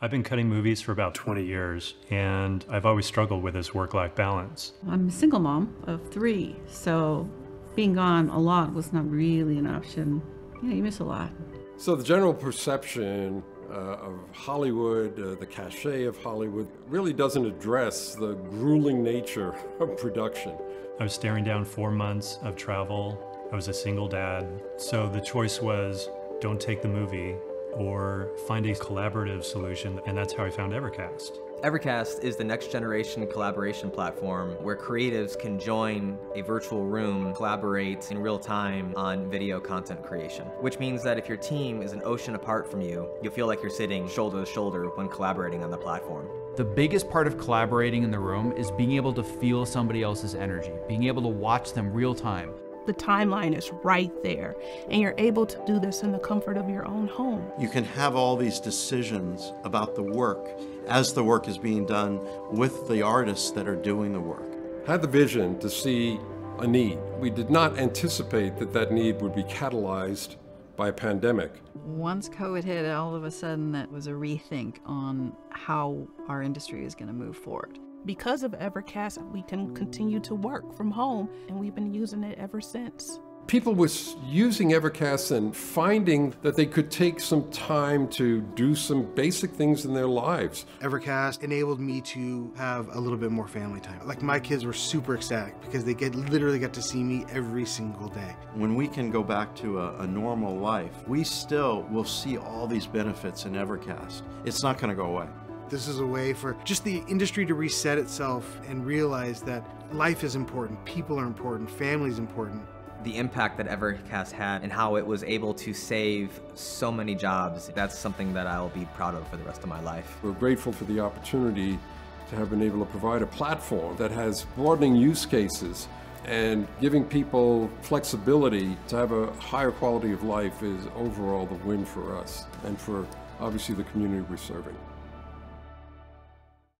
I've been cutting movies for about 20 years, and I've always struggled with this work life balance. I'm a single mom of three, so being gone a lot was not really an option. You know, you miss a lot. So, the general perception uh, of Hollywood, uh, the cachet of Hollywood, really doesn't address the grueling nature of production. I was staring down four months of travel. I was a single dad. So the choice was don't take the movie or find a collaborative solution, and that's how I found Evercast. Evercast is the next generation collaboration platform where creatives can join a virtual room, collaborate in real time on video content creation. Which means that if your team is an ocean apart from you, you'll feel like you're sitting shoulder to shoulder when collaborating on the platform. The biggest part of collaborating in the room is being able to feel somebody else's energy, being able to watch them real time. The timeline is right there, and you're able to do this in the comfort of your own home. You can have all these decisions about the work as the work is being done with the artists that are doing the work. Had the vision to see a need. We did not anticipate that that need would be catalyzed by a pandemic. Once COVID hit, all of a sudden that was a rethink on how our industry is going to move forward. Because of Evercast, we can continue to work from home, and we've been using it ever since. People were using Evercast and finding that they could take some time to do some basic things in their lives. Evercast enabled me to have a little bit more family time. Like my kids were super ecstatic because they get literally got to see me every single day. When we can go back to a, a normal life, we still will see all these benefits in Evercast. It's not going to go away. This is a way for just the industry to reset itself and realize that life is important, people are important, family is important. The impact that Evercast had and how it was able to save so many jobs, that's something that I'll be proud of for the rest of my life. We're grateful for the opportunity to have been able to provide a platform that has broadening use cases and giving people flexibility to have a higher quality of life is overall the win for us and for obviously the community we're serving.